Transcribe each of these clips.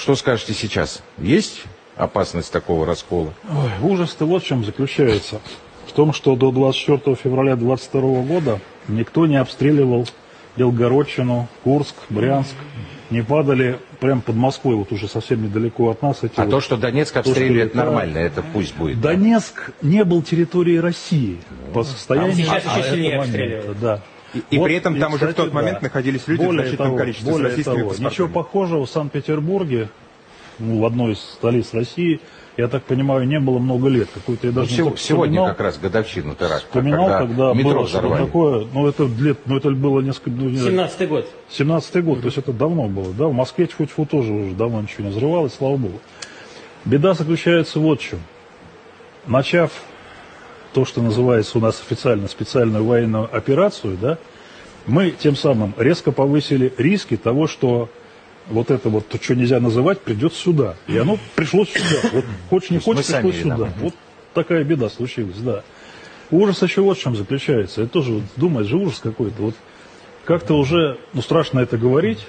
Что скажете сейчас? Есть опасность такого раскола? Ой, ужас-то вот в чем заключается. В том, что до 24 февраля 22 года никто не обстреливал Белгородчину, Курск, Брянск. Не падали прямо под Москвой, вот уже совсем недалеко от нас. Эти А вот- то, что Донецк то, что обстреливает, летает. нормально, это пусть будет. Донецк не был территорией России по состоянию Сейчас на еще сильнее обстреливают. Да. И- и при этом там уже в тот момент находились люди в более значительном того, количестве с более российскими того. Ничего похожего в Санкт-Петербурге, ну, в одной из столиц России, я так понимаю, не было много лет. Какой-то я Ну, даже только сегодня вспоминал. как раз годовщину теракта, Вспоминал, когда, метро было взорвали. такое, ну это, лет, ну это было несколько, ну, не знаю, 17-й год. 17 год, то есть это давно было, да, в Москве тьфу-тьфу тоже уже давно ничего не взрывалось, слава богу. Беда заключается вот в чем. Начав то, что называется у нас официально специальную военную операцию, да, мы тем самым резко повысили риски того, что вот это вот, то, что нельзя называть, придет сюда. И оно пришло сюда. Вот хочешь не хочешь, пришло сюда. виноваты. Вот такая беда случилась, да. Ужас еще вот в чем заключается. Это тоже, вот, думаешь же, ужас какой-то. Вот как-то уже, ну, страшно это говорить,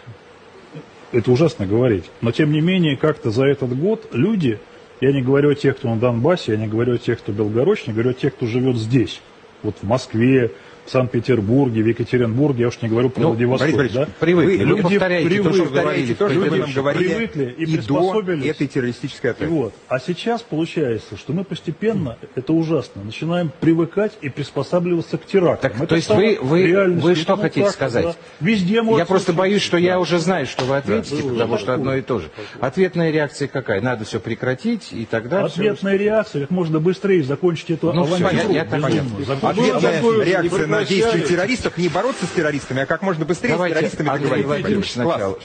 это ужасно говорить, но тем не менее, как-то за этот год люди, я не говорю о тех, кто на Донбассе, я не говорю о тех, кто в Белгородчине, я говорю о тех, кто живет здесь, вот в Москве, Санкт-Петербурге, в Екатеринбурге, я уж не говорю про Ну, Владивосток, Борис да? Привыкли. Вы Вы люди повторяете то, что повторяете говорили. то, что вы нам говорили Привыкли и и до приспособились. этой террористической атаки. Вот. А сейчас получается, что мы постепенно, это ужасно, начинаем привыкать и приспосабливаться к терактам. Так, Это то есть вы- вы- вы что ну хотите так, сказать? да. Везде может Я просто боюсь, что я уже знаю, что вы ответите, Да. потому что одно и то же. Ответная реакция какая? Надо все прекратить, и тогда Ответная реакция, как можно быстрее закончить эту Ну, авантюру. я- я так безумную. понял. Закончить Ответная реакция на прекращали. действия террористов не бороться с террористами, а как можно быстрее Давайте с террористами договориться. Сначала.